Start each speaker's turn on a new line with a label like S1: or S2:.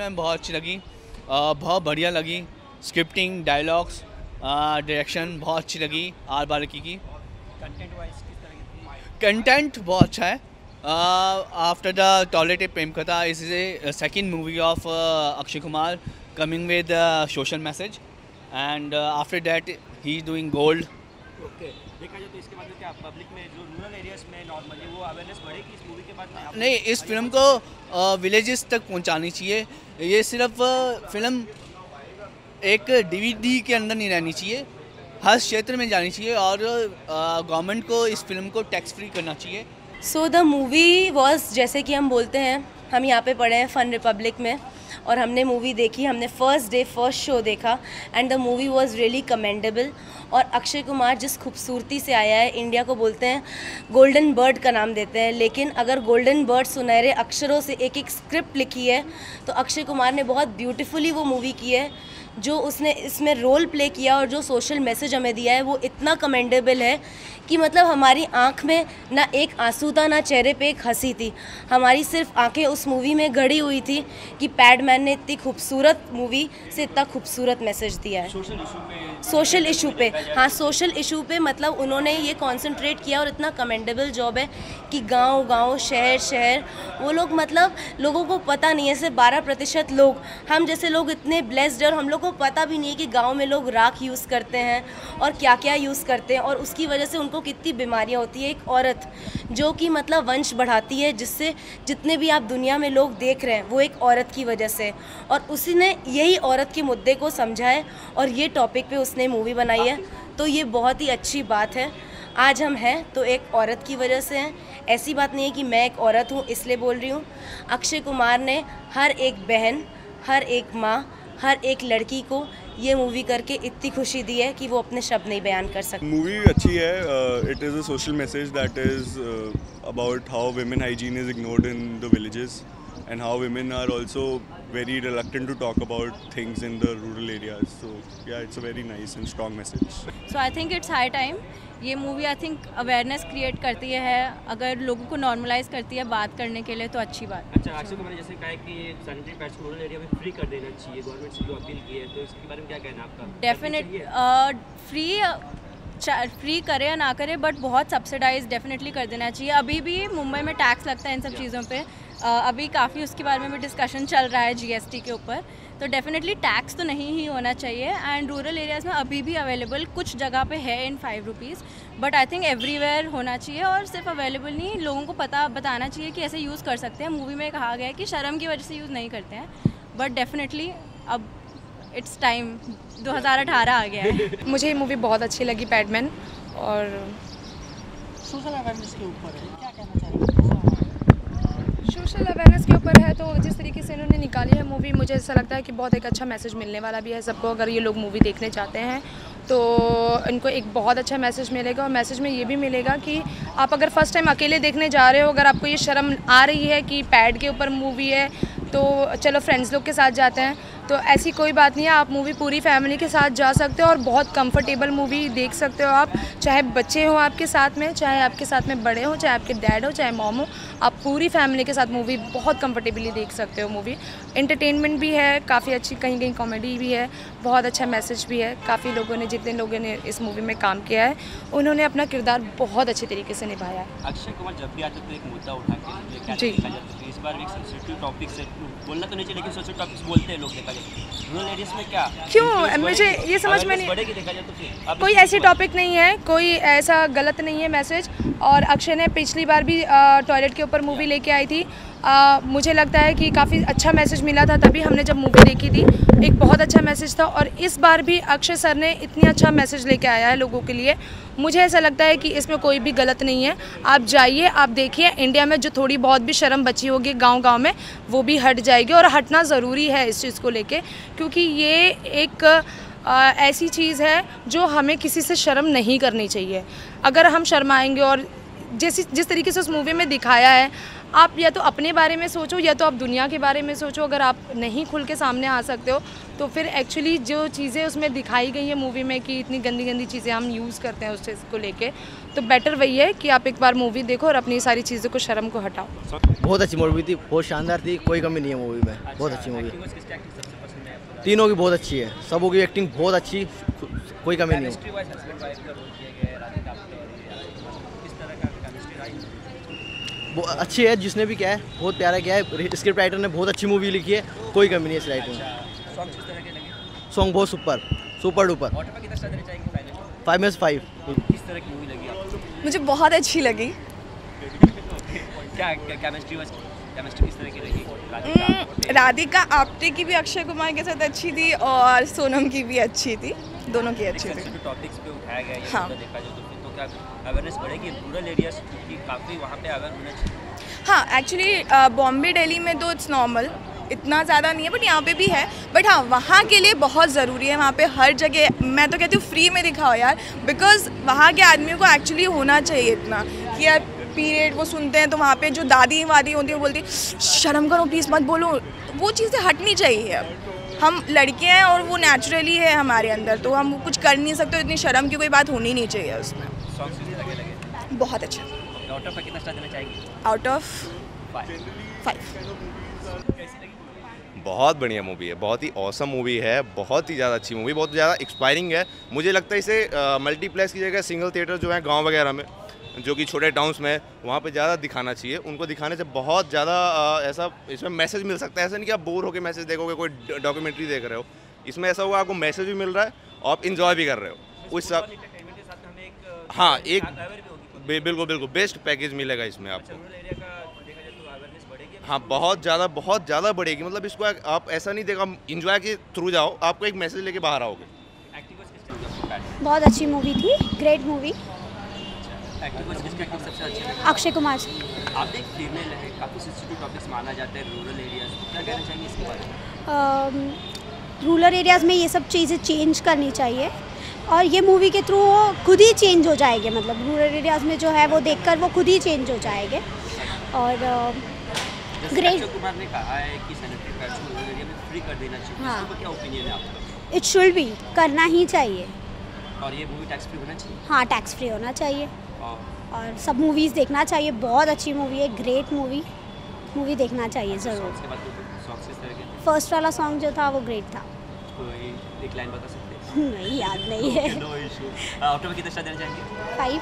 S1: में बहुत अच्छी लगी बहुत बढ़िया लगी। स्क्रिप्टिंग डायलॉग्स डायरेक्शन बहुत अच्छी लगी आर बालकी की।
S2: कंटेंट वाइज किस तरह की
S1: कंटेंट बहुत अच्छा है। After the toilet Prem Katha this is a second movie of Akshay Kumar coming with social message and after that he is doing Gold
S2: okay देखा जाए तो इसके बाद क्या पब्लिक में जो रूरल एरियाज़ में नॉर्मली वो अवेयरनेस बढ़ेगी इस मूवी के बाद में
S1: नहीं इस फ़िल्म को विलेजेस तक पहुंचानी चाहिए। ये सिर्फ़ फ़िल्म एक डीवीडी के अंदर नहीं रहनी चाहिए। हर क्षेत्र में जानी चाहिए और गवर्नमेंट को इस फ़िल्म को टैक्स फ्री करना चाहिए।
S3: सो द मूवी वॉज़ जैसे कि हम बोलते हैं हम यहाँ पे पढ़े हैं फ़न रिपब्लिक में। और हमने मूवी देखी, हमने फ़र्स्ट डे फ़र्स्ट शो देखा and the movie was really commendable और अक्षय कुमार जिस खूबसूरती से आया है इंडिया को बोलते हैं गोल्डन बर्ड का नाम देते हैं, लेकिन अगर गोल्डन बर्ड सुनहरे अक्षरों से एक एक स्क्रिप्ट लिखी है तो अक्षय कुमार ने बहुत ब्यूटिफुली वो मूवी की है, जो उसने इसमें रोल प्ले किया और जो सोशल मैसेज हमें दिया है, वो इतना कमेंडेबल है कि मतलब हमारी आँख में ना एक आँसू था, ना चेहरे पे एक हँसी थी। हमारी सिर्फ़ आँखें उस मूवी में गड़ी हुई थी कि पैडमैन ने इतनी खूबसूरत मूवी से इतना खूबसूरत मैसेज दिया है।
S2: सोशल इशू पे
S3: पे। हाँ सोशल इशू पे मतलब उन्होंने ये कंसंट्रेट किया और इतना कमेंडेबल जॉब है कि गाँव गाँव शहर शहर वो लोग मतलब लोगों को पता नहीं है सिर्फ़ बारह प्रतिशत लोग। हम जैसे लोग इतने ब्लेस्ड और हम लोग को पता भी नहीं है कि गाँव में लोग राख यूज़ करते हैं और क्या क्या यूज़ करते हैं और उसकी वजह से उनको कितनी बीमारियाँ होती है। एक औरत जो कि मतलब वंश बढ़ाती है जिससे जितने भी आप दुनिया में लोग देख रहे हैं वो एक औरत की वजह से। और उसी ने यही औरत के मुद्दे को समझा है और ये टॉपिक पे उसने मूवी बनाई है। तो ये बहुत ही अच्छी बात है। आज हम हैं तो एक औरत की वजह से हैं। ऐसी बात नहीं है कि मैं एक औरत हूँ, इसलिए बोल रही हूँ। अक्षय कुमार ने हर एक बहन, हर एक माँ, हर एक लड़की को ये मूवी करके इतनी खुशी दी है कि वो अपने शब्द नहीं बयान कर सकते
S4: मूवी अच्छी है। It is a social message that is about how women hygiene is ignored in the villages. And how women are also very reluctant to talk about things in the rural areas. So yeah it's a very nice and strong message.
S5: So I think it's high time ये movie I think awareness create करती है अगर लोगों को normalise करती है बात करने के लिए तो अच्छी बात।
S2: अच्छा कुमार ने जैसे कहा है कि सैनिटरी पैड्स को रूरल एरिया में फ्री कर देना चाहिए गवर्नमेंट से जो अपील की है तो इसके बारे में क्या कहना है आपका?
S5: डेफिनेट फ्री फ्री करे या ना करे बट बहुत सब्सिडाइज डेफिनेटली कर देना चाहिए। अभी भी मुंबई में टैक्स लगता है इन सब चीज़ों पे। अ, अभी काफ़ी उसके बारे में भी डिस्कशन चल रहा है जीएसटी के ऊपर। तो डेफिनेटली टैक्स तो नहीं ही होना चाहिए एंड रूरल एरियाज़ में अभी भी अवेलेबल कुछ जगह पे है in five rupees but I think everywhere होना चाहिए और सिर्फ़ अवेलेबल नहीं लोगों को पता बताना चाहिए कि ऐसे यूज़ कर सकते हैं। मूवी में कहा गया है कि शर्म की वजह से यूज़ नहीं करते हैं बट डेफिनेटली अब इट्स टाइम 2018 आ गया है।
S6: मुझे ये मूवी बहुत अच्छी लगी पैडमैन और
S2: सोशल अवेयरनेस के ऊपर है। क्या कहना
S6: सोशल अवेयरनेस के ऊपर है तो जिस तरीके से इन्होंने निकाली है मूवी मुझे ऐसा लगता है कि बहुत एक अच्छा मैसेज मिलने वाला भी है सबको, अगर ये लोग मूवी देखने जाते हैं तो इनको एक बहुत अच्छा मैसेज मिलेगा और मैसेज में ये भी मिलेगा कि आप अगर फ़र्स्ट टाइम अकेले देखने जा रहे हो, अगर आपको ये शर्म आ रही है कि पैड के ऊपर मूवी है तो चलो फ्रेंड्स लोग के साथ जाते हैं। तो ऐसी कोई बात नहीं है आप मूवी पूरी फैमिली के साथ जा सकते हो और बहुत कंफर्टेबल मूवी देख सकते हो आप चाहे बच्चे हो आपके साथ में चाहे आपके साथ में बड़े हो चाहे आपके डैड हो चाहे मॉम हो आप पूरी फैमिली के साथ मूवी बहुत कंफर्टेबली देख सकते हो मूवी एंटरटेनमेंट भी है काफ़ी अच्छी कहीं कहीं कॉमेडी भी है बहुत अच्छा मैसेज भी है। काफ़ी लोगों ने जितने लोगों ने इस मूवी में काम किया है उन्होंने अपना किरदार बहुत अच्छे तरीके से निभाया है।
S2: अक्षय कुमार जब भी आते तो एक मुद्दा उठा के
S6: जी।
S2: है इस बार एक सेंसिटिव टॉपिक से बोलना तो नहीं चाहिए लेकिन सेंसिटिव टॉपिक्स बोलते हैं लोग देखा क्या?
S6: क्यों? मुझे ये समझ में नहीं-
S2: तो
S6: कोई ऐसी टॉपिक नहीं है कोई ऐसा गलत नहीं है मैसेज और अक्षय ने पिछली बार भी टॉयलेट के ऊपर मूवी लेके आई थी। अ, मुझे लगता है कि काफ़ी अच्छा मैसेज मिला था तभी हमने जब मूवी देखी थी। एक बहुत अच्छा मैसेज था और इस बार भी अक्षय सर ने इतनी अच्छा मैसेज लेके आया है लोगों के लिए। मुझे ऐसा लगता है कि इसमें कोई भी गलत नहीं है। आप जाइए आप देखिए इंडिया में जो थोड़ी बहुत भी शर्म बची होगी गाँव गाँव में वो भी हट जाएगी और हटना ज़रूरी है इस चीज़ को लेके क्योंकि ये एक अ, ऐसी चीज़ है जो हमें किसी से शर्म नहीं करनी चाहिए। अगर हम शर्माएँगे और जैसी जिस तरीके से उस मूवी में दिखाया है आप या तो अपने बारे में सोचो या तो आप दुनिया के बारे में सोचो। अगर आप नहीं खुल के सामने आ सकते हो तो फिर एक्चुअली जो चीज़ें उसमें दिखाई गई है मूवी में कि इतनी गंदी गंदी चीज़ें हम यूज़ करते हैं उस चीज़ को लेके तो बेटर वही है कि आप एक बार मूवी देखो और अपनी सारी चीज़ों को, शर्म को हटाओ।
S7: बहुत अच्छी मूवी थी, बहुत शानदार थी, कोई कमी नहीं है मूवी में। बहुत अच्छी मूवी तीनों की बहुत अच्छी है, सबों की एक्टिंग बहुत अच्छी, कोई कमी नहीं है। अच्छी है जिसने भी किया है बहुत प्यारा किया है। स्क्रिप्ट राइटर ने बहुत अच्छी मूवी लिखी है कोई कमी नहीं है इस राइटिंग में। सॉन्ग बहुत सुपर सुपर डुपर फाइव में फाइव
S2: किस तरह की मूवी लगी आपको?
S8: मुझे बहुत अच्छी लगी।
S2: क्या केमिस्ट्री केमिस्ट्री किस तरह की लगी? राधिका
S8: हम्म, आप्टे की भी अक्षय कुमार के साथ अच्छी थी और सोनम की भी अच्छी थी। दोनों की अच्छी थी।
S2: टॉपिक्स पे उठाया गया
S8: हाँ।
S2: अवेयरनेस बढ़ेगी। रूरल एरियाज़ क्योंकि काफ़ी वहाँ पे अवेयर होना चाहिए।
S8: हाँ एक्चुअली बॉम्बे दिल्ली में तो इट्स नॉर्मल इतना ज़्यादा नहीं है बट यहाँ पे भी है। बट हाँ वहाँ के लिए बहुत ज़रूरी है। वहाँ पे हर जगह, मैं तो कहती हूँ फ्री में दिखाओ यार। बिकॉज़ वहाँ के आदमियों को एक्चुअली होना चाहिए इतना। कि यार पीरियड वो सुनते हैं तो वहाँ पे जो दादी वादी होती है, वो बोलती शर्म करो प्लीज़ मत बोलो। वो चीज़ें हटनी चाहिए अब। हम लड़के हैं और वो नेचुरली है हमारे अंदर तो हम कुछ कर नहीं सकते, इतनी शर्म की कोई बात होनी नहीं चाहिए उसमें।
S2: सॉन्ग्स तरह लगे?
S8: बहुत अच्छा।
S2: डॉक्टर पर कितना स्टार देना चाहेंगे?
S8: आउट ऑफ़
S2: फाइव
S8: फाइव
S9: बहुत बढ़िया मूवी है बहुत ही औसम मूवी है बहुत ही ज़्यादा अच्छी मूवी बहुत ज़्यादा एक्सपायरिंग है। मुझे लगता है इसे मल्टीप्लेक्स की जगह सिंगल थिएटर जो है गाँव वगैरह में जो कि छोटे टाउन्स में वहाँ पे ज़्यादा दिखाना चाहिए। उनको दिखाने से बहुत ज़्यादा ऐसा इसमें मैसेज मिल सकता है। ऐसा नहीं कि आप बोर होकर मैसेज देखोगे कोई डॉक्यूमेंट्री देख रहे हो। इसमें ऐसा होगा आपको मैसेज भी मिल रहा है और आप इन्जॉय भी कर रहे हो। उस सब हाँ एक बिल्कुल बिल्कुल बेस्ट पैकेज मिलेगा इसमें आपको।
S2: रूरल एरिया का देखा जाए तो अवेयरनेस बढ़ेगी
S9: हाँ बहुत ज़्यादा बहुत ज़्यादा बढ़ेगी। मतलब इसको आप ऐसा नहीं देखा इंजॉय के थ्रू जाओ आपको एक मैसेज लेके बाहर आओगे।
S10: बहुत अच्छी मूवी थी ग्रेट मूवी
S2: अच्छे
S10: अक्षय कुमार
S2: आप एक फीमेल है काफ़ी सेंसिटिव टॉपिक्स माना जाता है रूरल एरियाज़ क्या कहना चाहेंगे इसके बारे में?
S10: रूरल एरियाज़ में ये सब चीज़ें चेंज करनी चाहिए। और ये मूवी के थ्रू वो खुद ही चेंज हो जाएँगे मतलब रूरल एरियाज़ में जो है वो देखकर वो खुद ही चेंज हो जाएँगे। और ग्रेट
S2: कुमार ने कहा है कि फ्री कर देना चाहिए।
S10: हाँ।
S2: क्या ओपिनियन है आपका?
S10: इट शुड भी करना ही चाहिए।
S2: और ये मूवी टैक्स फ्री होना चाहिए?
S10: हाँ टैक्स फ्री होना चाहिए।
S2: और
S10: सब मूवीज़ देखना चाहिए बहुत अच्छी मूवी है ग्रेट मूवी मूवी देखना चाहिए ज़रूर। फ़र्स्ट वाला सॉन्ग जो था वो ग्रेट था।
S2: कोई एक लाइन बता सकते
S10: नहीं याद नहीं है।
S2: नो इशू शादी ऑफ़ जाएँगे स्टार देना चाहेंगे
S10: फाइव